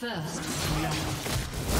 First.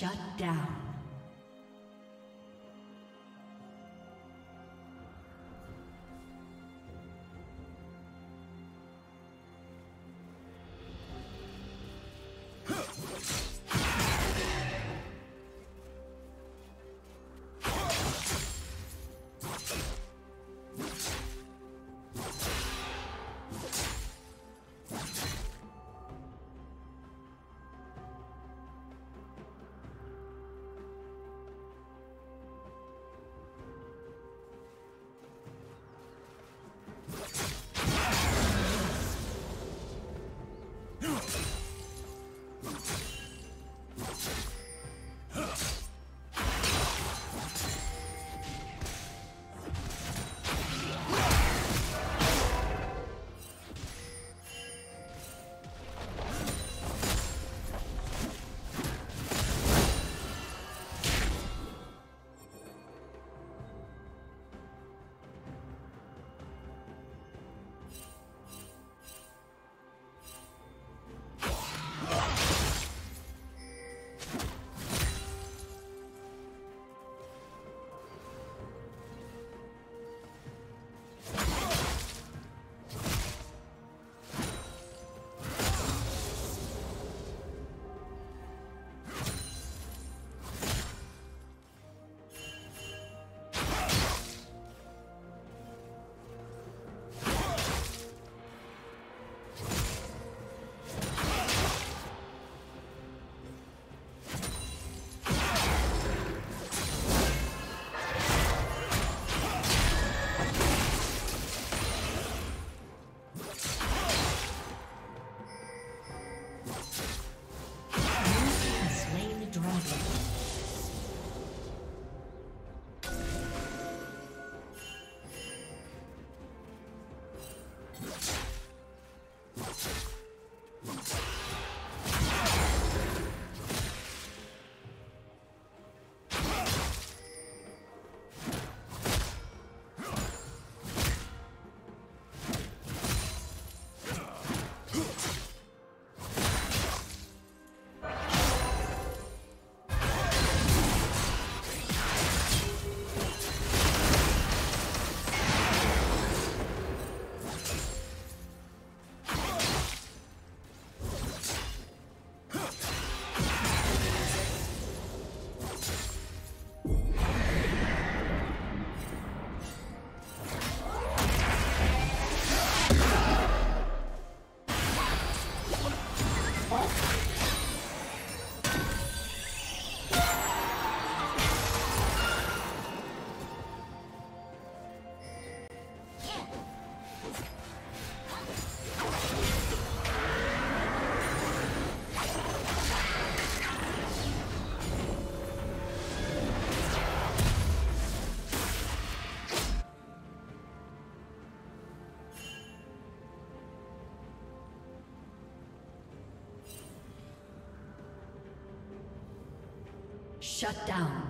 Shut down. Shut down.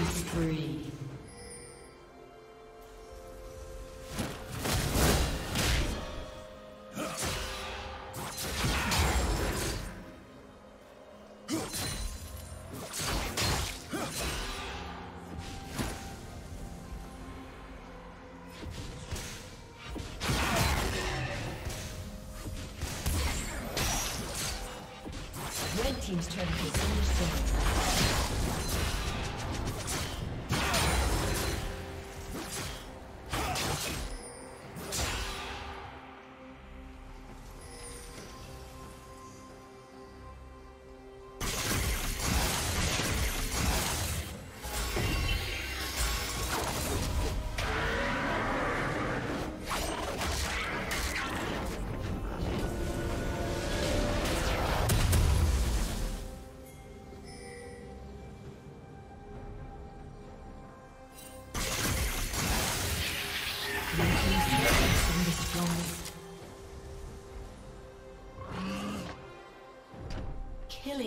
Spree. team's turret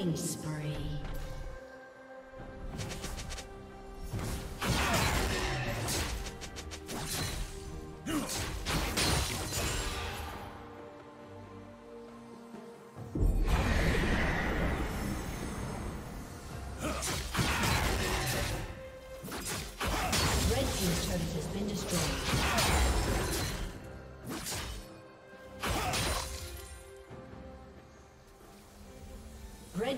Killing spree.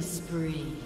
Spree.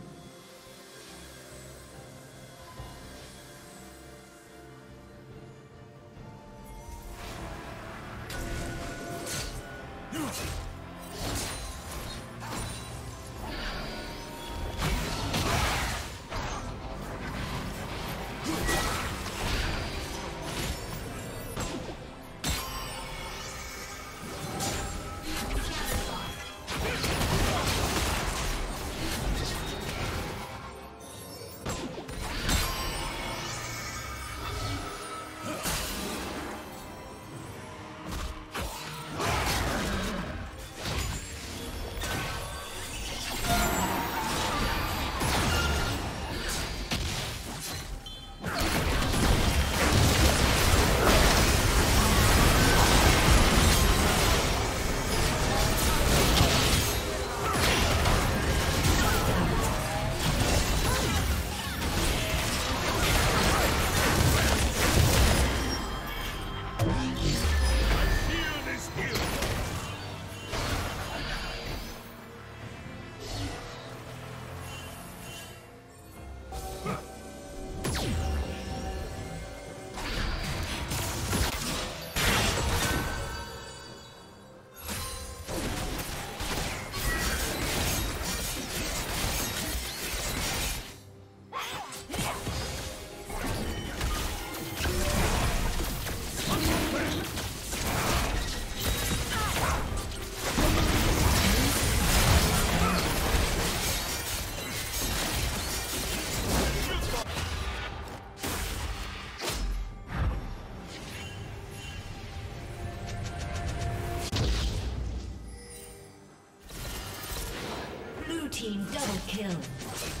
Kill.